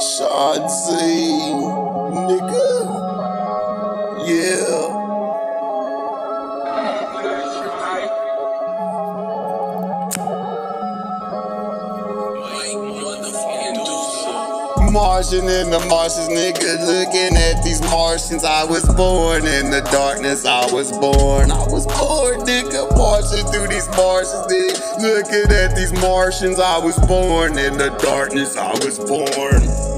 Shaun Z, nigga. Martian in the Martians, nigga. Looking at these Martians, I was born in the darkness. I was born, I was born, nigga. Marching through these Martians, nigga. Looking at these Martians, I was born in the darkness. I was born.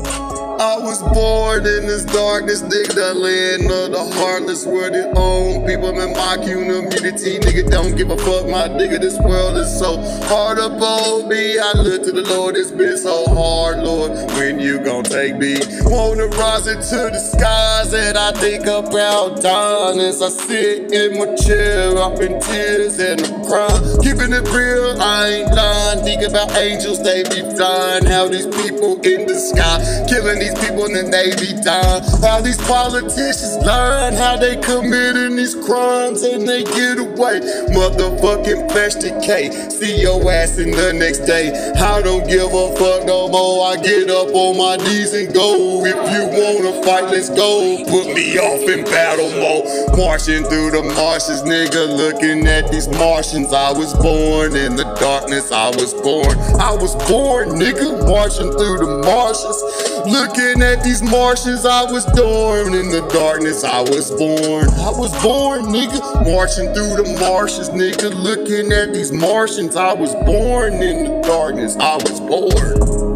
I was born in this darkness, nigga, the land of the heartless, where they own people in my community, nigga, don't give a fuck, my nigga, this world is so hard upon me, I look to the Lord, it's been so hard, Lord, when you gon' take me, wanna rise into the skies, and I think about dying as I sit in my chair, up in tears and I'm crying, keeping it real, I ain't lying, think about angels, they be flying, how these people in the sky, killing these people in the Navy die. How these politicians learn how they committing these crimes and they get away. Motherfucking flesh decay. See your ass in the next day. I don't give a fuck no more. I get up on my knees and go. If you wanna fight, let's go. Put me off in battle mode. Marching through the marshes, nigga. Looking at these Martians. I was born in the darkness. I was born. I was born, nigga. Marching through the marshes. Looking at these marshes, I was born in the darkness. I was born. I was born, nigga. Marching through the marshes, nigga. Looking at these Martians, I was born in the darkness. I was born.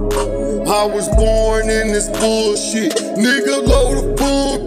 I was born in this bullshit. Nigga, load a full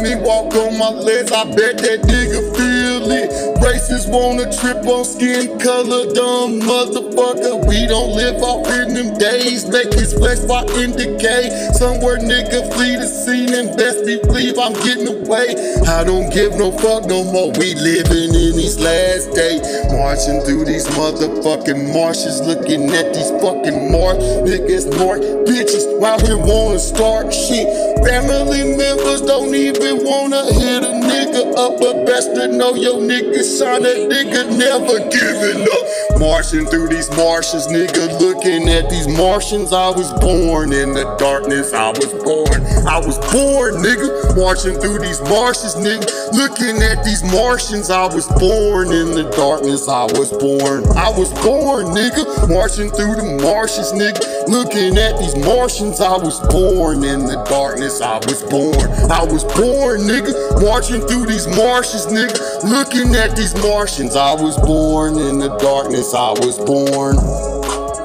Enemy walk on my legs. I bet that nigga feel it. Racists wanna trip on skin color, dumb motherfucker. We don't live off in them days. Make his flesh spot indicate. Somewhere nigga flee the scene and best believe I'm getting away. I don't give no fuck no more. We living in these last days. Marching through these motherfucking marshes, looking at these fucking mark niggas, mark bitches. Out here wanna start shit. Family members don't even wanna hit a nigga up, but best to know your nigga shine. That nigga never giving up. Marching through these marshes, nigga, looking at these Martians. I was born in the darkness. I was born. I was born, nigga. Marching through these marshes, nigga, looking at these Martians. I was born in the darkness. I was born. I was born, nigga. Marching through the marshes, nigga, looking at these Martians. I was born in the darkness. I was born. I was born, nigga. Marching through these marshes, nigga, looking at these Martians. I was born in the darkness since I was born.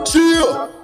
Chill.